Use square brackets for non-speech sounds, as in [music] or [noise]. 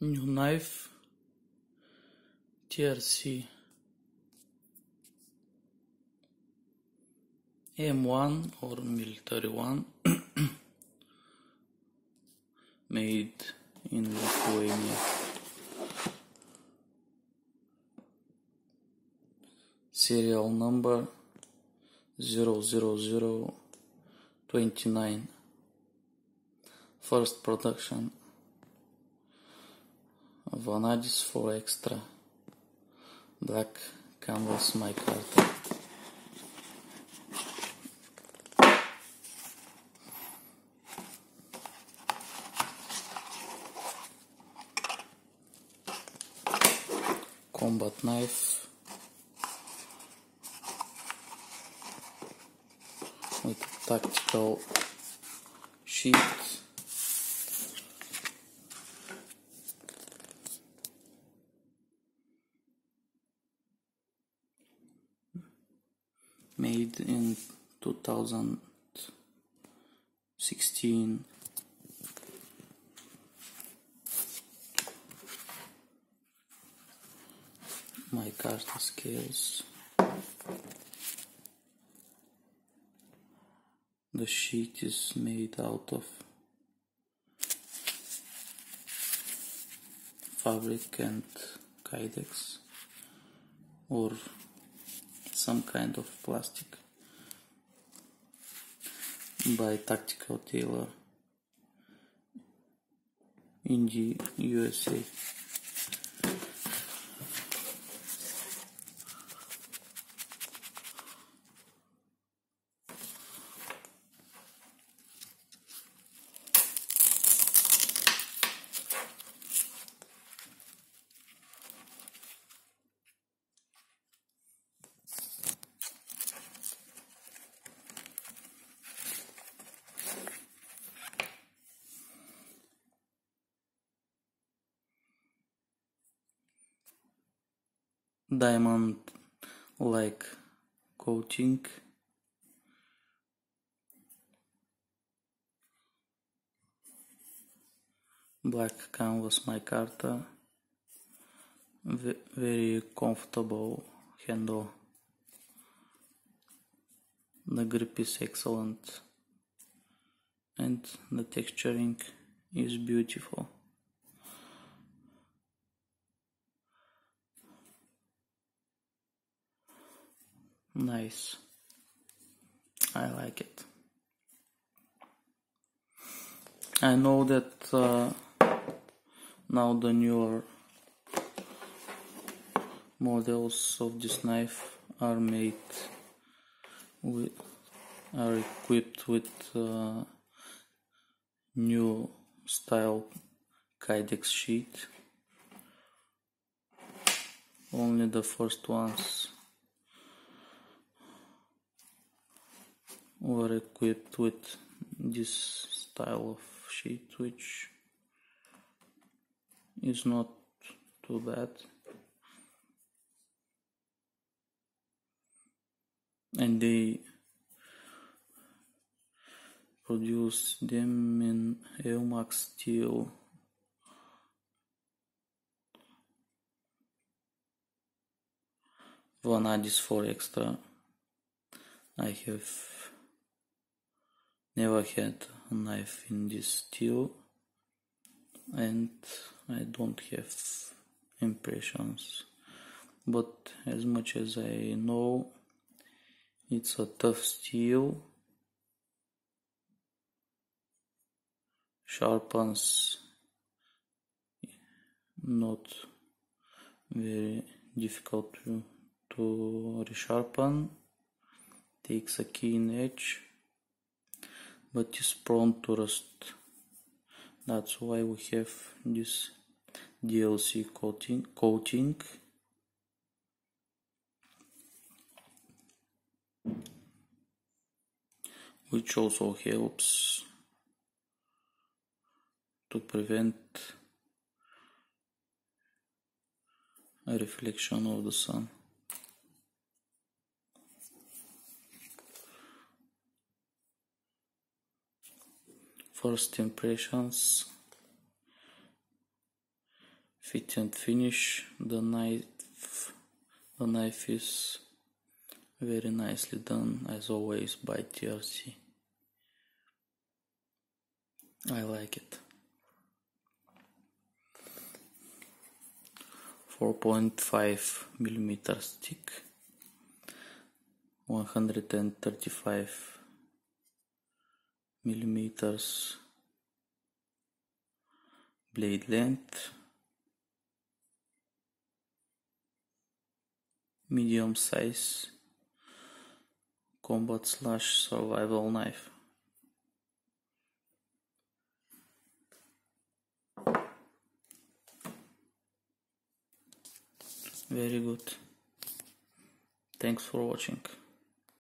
new knife. TRC M1 or military one [coughs] made in Lithuania. Serial number 00029 first production Vanadis 4 extra. Black canvas micarta combat knife. With tactical sheet made in 2016 micarta scales. The sheet is made out of fabric and kydex or some kind of plastic by Tactical Tailor in the USA. Diamond like coating. Black canvas micarta very comfortable handle. The grip is excellent. And the texturing is beautiful Nice. I like it. I know that uh, now the newer models of this knife are made with are equipped with uh, new style kydex sheet only the first ones were equipped with this style of sheet which is not too bad. And they produce them in EUMAX steel. Vanadis 4 extra. I have never had a knife in this steel and I don't have impressions. But as much as I know it's a tough steel. Sharpens not very difficult to, to resharpen. Takes a keen edge but is prone to rust. That's why we have this DLC coating, coating which also helps to prevent a reflection of the sun. First impressions fit and finish the knife the knife is very nicely done as always by TRC I like it. 4.5 millimeter stick 135 millimeters blade length medium size combat slash survival knife. Very good. Thanks for watching